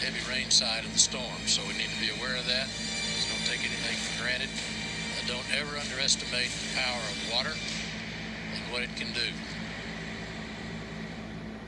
heavy rain side of the storm. So we need to be aware of that. Don't take anything for granted. Uh, don't ever underestimate the power of water and what it can do.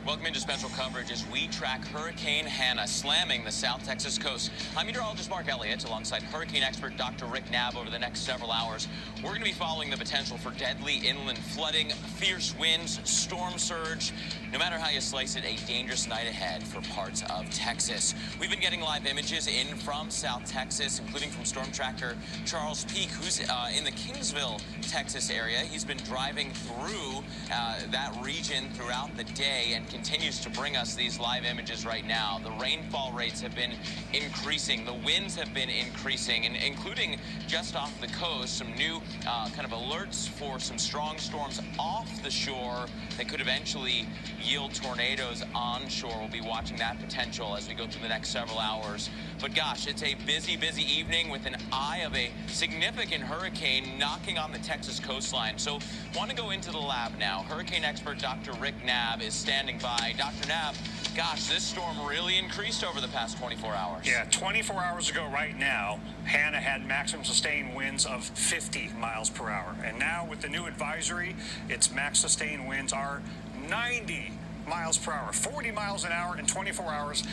Welcome into special coverage as we track Hurricane Hanna slamming the South Texas coast. I'm meteorologist Mark Elliott alongside hurricane expert Dr. Rick Knabb over the next several hours. We're going to be following the potential for deadly inland flooding, fierce winds, storm surge. No matter how you slice it, a dangerous night ahead for parts of Texas. We've been getting live images in from South Texas, including from storm tracker Charles Peek, who's uh, in the Kingsville, Texas area. He's been driving through uh, that region throughout the day and continues to bring us these live images right now. The rainfall rates have been increasing. The winds have been increasing, and including just off the coast, some new uh, kind of alerts for some strong storms off the shore that could eventually yield tornadoes onshore. We'll be watching that potential as we go through the next several hours. But gosh, it's a busy, busy evening with an eye of a significant hurricane knocking on the Texas coastline. So want to go into the lab now. Hurricane expert Dr. Rick Knabb is standing by. Dr. Knabb, gosh, this storm really increased over the past 24 hours. Yeah, 24 hours ago right now, Hanna had maximum sustained winds of 50 miles per hour. And now with the new advisory, its max sustained winds are 90 miles per hour, 40 miles an hour in 24 hours.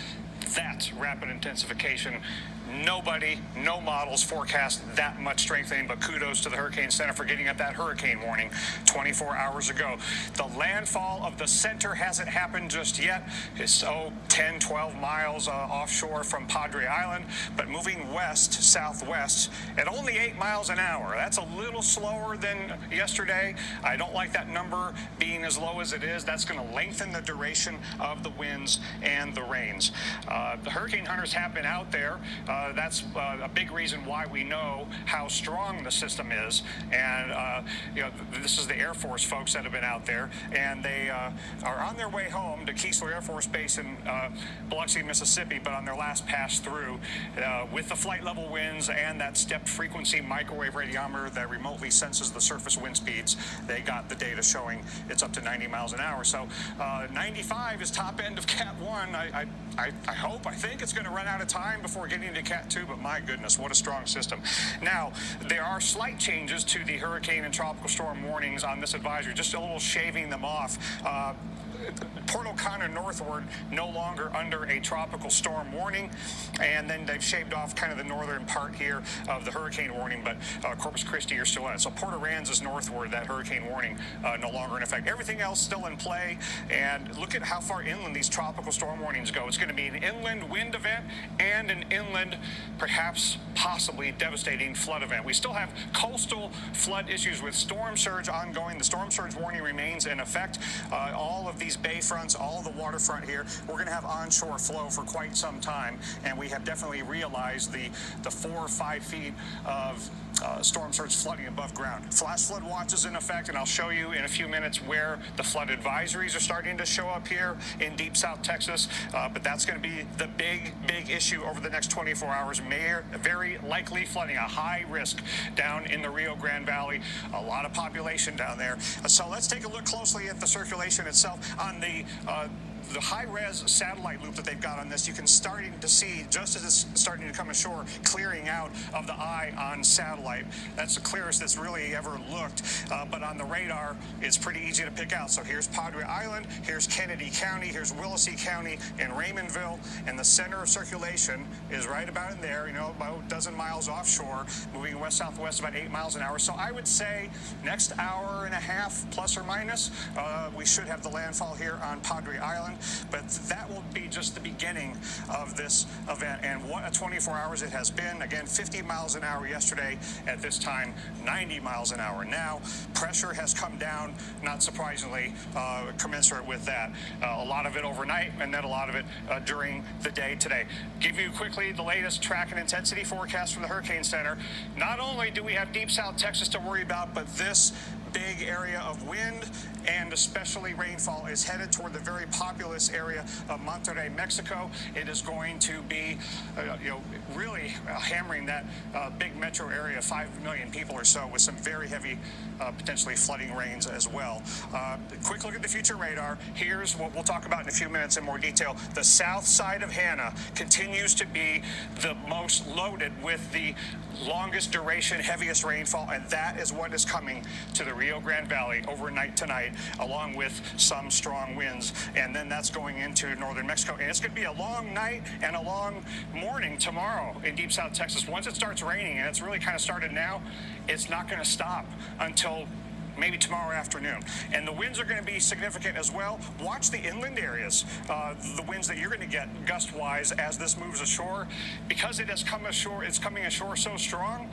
That's rapid intensification. Nobody, no models forecast that much strengthening, but kudos to the Hurricane Center for getting up that hurricane warning 24 hours ago. The landfall of the center hasn't happened just yet. It's, oh, 10, 12 miles uh, offshore from Padre Island, but moving west, southwest at only 8 miles an hour. That's a little slower than yesterday. I don't like that number being as low as it is. That's going to lengthen the duration of the winds and the rains. Uh, the hurricane hunters have been out there. Uh, uh, that's uh, a big reason why we know how strong the system is. And, uh, you know, this is the Air Force folks that have been out there, and they uh, are on their way home to Keesler Air Force Base in uh, Biloxi, Mississippi, but on their last pass through, with the flight level winds and that stepped frequency microwave radiometer that remotely senses the surface wind speeds, they got the data showing it's up to 90 miles an hour. So 95 is top end of Cat 1. I, I, I hope, I think it's going to run out of time before getting to Cat 2, but my goodness, what a strong system. Now, there are slight changes to the hurricane and tropical storm warnings on this advisory, just a little shaving them off. Uh, Port O'Connor northward no longer under a tropical storm warning, and then they've shaved off kind of the northern part here of the hurricane warning, but uh, Corpus Christi are still in it. So Port Aransas northward, that hurricane warning uh, no longer in effect. Everything else still in play, and look at how far inland these tropical storm warnings go. It's going to be an inland wind event and an inland, perhaps possibly devastating flood event. We still have coastal flood issues with storm surge ongoing. The storm surge warning remains in effect. Uh, all of these bay fronts, all the waterfront here, we're going to have onshore flow for quite some time, and we have definitely realized the, the four or five feet of uh, storm starts flooding above ground. Flash flood watch is in effect, and I'll show you in a few minutes where the flood advisories are starting to show up here in deep South Texas. Uh, but that's going to be the big, big issue over the next 24 hours. Mayor, very likely flooding, a high risk down in the Rio Grande Valley. A lot of population down there. So let's take a look closely at the circulation itself on the uh, the high-res satellite loop that they've got on this, you can starting to see, just as it's starting to come ashore, clearing out of the eye on satellite. That's the clearest that's really ever looked. Uh, but on the radar, it's pretty easy to pick out. So here's Padre Island, here's Kenedy County, here's Willacy County, and Raymondville, and the center of circulation is right about in there, you know, about a dozen miles offshore, moving west-southwest about eight miles an hour. So I would say next hour and a half, plus or minus, uh, we should have the landfall here on Padre Island. But that will be just the beginning of this event. And what a 24 hours it has been. Again, 50 miles an hour yesterday. At this time, 90 miles an hour now. Pressure has come down, not surprisingly, uh, commensurate with that. Uh, a lot of it overnight, and then a lot of it uh, during the day today. Give you quickly the latest track and intensity forecast from the Hurricane Center. Not only do we have deep South Texas to worry about, but this big area of wind and especially rainfall is headed toward the very populous area of Monterrey, Mexico. It is going to be, uh, you know, really uh, hammering that uh, big metro area, 5 million people or so, with some very heavy, uh, potentially flooding rains as well. Uh, quick look at the future radar. Here's what we'll talk about in a few minutes in more detail. The south side of Hanna continues to be the most loaded with the longest duration, heaviest rainfall, and that is what is coming to the Rio Grande Valley overnight tonight, along with some strong winds. And then that's going into northern Mexico. And it's going to be a long night and a long morning tomorrow in deep south Texas. Once it starts raining, and it's really kind of started now, it's not going to stop until maybe tomorrow afternoon. And the winds are going to be significant as well. Watch the inland areas, uh, the winds that you're going to get gust-wise as this moves ashore. Because it has come ashore, it's coming ashore so strong,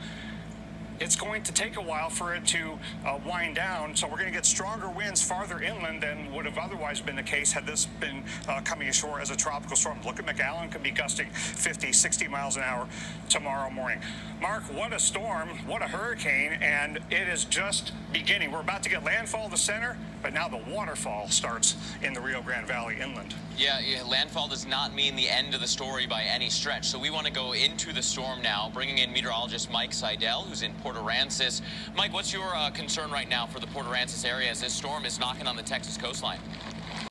going to take a while for it to uh, wind down. So we're going to get stronger winds farther inland than would have otherwise been the case had this been uh, coming ashore as a tropical storm. Look at McAllen could be gusting 50, 60 miles an hour tomorrow morning. Mark, what a storm, what a hurricane, and it is just beginning. We're about to get landfall the center, but now the waterfall starts in the Rio Grande Valley inland. Yeah, yeah, landfall does not mean the end of the story by any stretch. So we want to go into the storm now, bringing in meteorologist Mike Seidel, who's in Port Aransas. Mike, what's your uh, concern right now for the Port Aransas area as this storm is knocking on the Texas coastline?